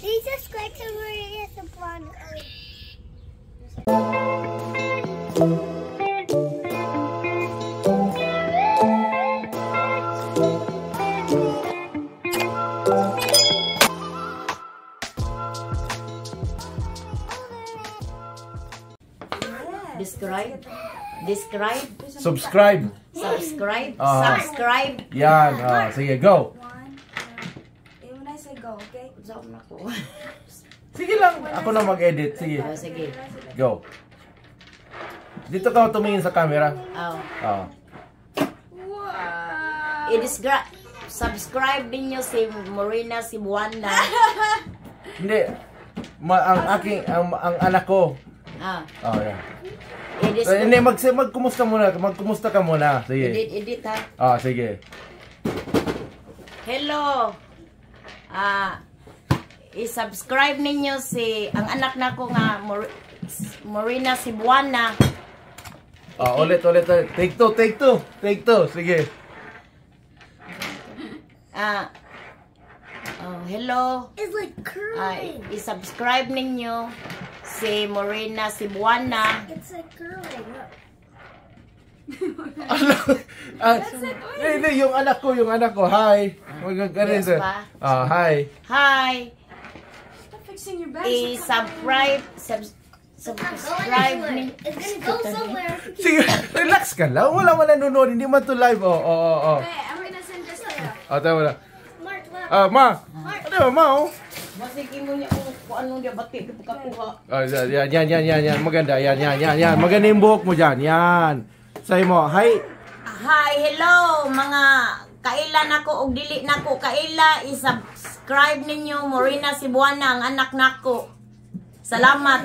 Please subscribe to Maria Soprano. Describe. Describe. Subscribe. Subscribe. Ah. Subscribe. Yan. ah, sige, go. Saan na ko? Sige lang. Ako na mag-edit. Sige. Oh, sige. Go. Dito ka tumingin sa camera. Oh. Ah. Wow! I-describe. Subscribe ninyo si Morena Cebuana. Hindi. Ma ang aking ang, ang anak ko. Ah. Oh, yan. Eh, I-describe. Hindi, mag magkumusta muna. Magkumusta ka muna. Sige. Edit, edit ha. Ah, sige. Hello. Ah, i-subscribe ninyo si ang anak na ko nga Mor Morena Cebuana. Ah, ulit, ulit, ulit. Take two, take two. Take two. Sige. Ah. Oh, hello. It's like curling. i-subscribe ninyo si Morena Cebuana. It's like curling. Ano? ah, hindi, yung anak ko, yung anak ko. Hi. Magagaling Yes, pa. Ah, hi. Hi. Fixing your bags. I-subscribe sub, It's not going subscribe ni It's gonna go somewhere. Sige, relax ka lang. Wala man nanonood. Hindi man to live. Oh, oh, oh, oh. Okay, I'm gonna send this to you. Ah, tama na. Mark, look. Ah, ma. Ano ba, ma, oh? Masiki mo niya kung kung anong dia bati di pagkakuha. Ah, yan, yan, yan, yan, yan. Maganda. Yan, yan, yan, yan. Maganda yung buhok mo dyan. Yan. Say mo, hi. Hi, hello mga kaila nako og dili nako kaila i-subscribe ninyo Morena Cebuana ang anak nako. Salamat.